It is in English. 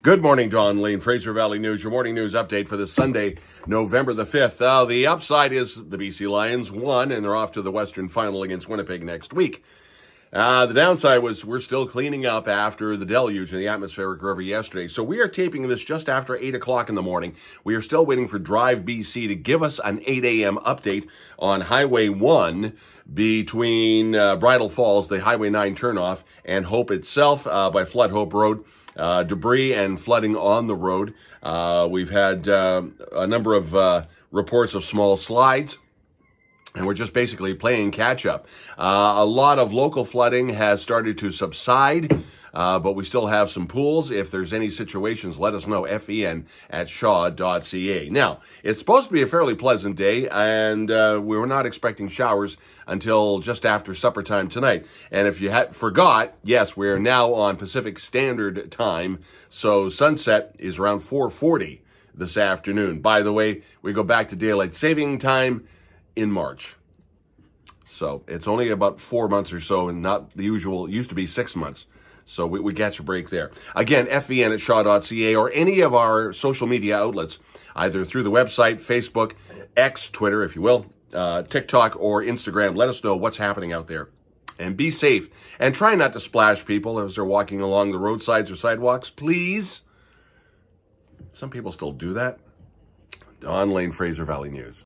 Good morning, Don Lane, Fraser Valley News, your morning news update for this Sunday, November the 5th. Uh, the upside is the BC Lions won, and they're off to the Western final against Winnipeg next week. Uh, the downside was we're still cleaning up after the deluge in the atmospheric river yesterday. So we are taping this just after 8 o'clock in the morning. We are still waiting for Drive BC to give us an 8 a.m. update on Highway 1 between uh, Bridal Falls, the Highway 9 turnoff, and Hope itself uh, by Flood Hope Road uh, debris and flooding on the road. Uh, we've had uh, a number of uh, reports of small slides. And we're just basically playing catch up. Uh, a lot of local flooding has started to subside. Uh, but we still have some pools. If there's any situations, let us know, FVN at shaw.ca. Now, it's supposed to be a fairly pleasant day, and uh, we were not expecting showers until just after supper time tonight. And if you had forgot, yes, we're now on Pacific Standard Time, so sunset is around 440 this afternoon. By the way, we go back to daylight saving time in March. So it's only about four months or so and not the usual, it used to be six months. So we, we get your break there. Again, FVN at shaw.ca or any of our social media outlets, either through the website, Facebook, X, Twitter, if you will, uh, TikTok, or Instagram. Let us know what's happening out there. And be safe. And try not to splash people as they're walking along the roadsides or sidewalks, please. Some people still do that. Don Lane, Fraser Valley News.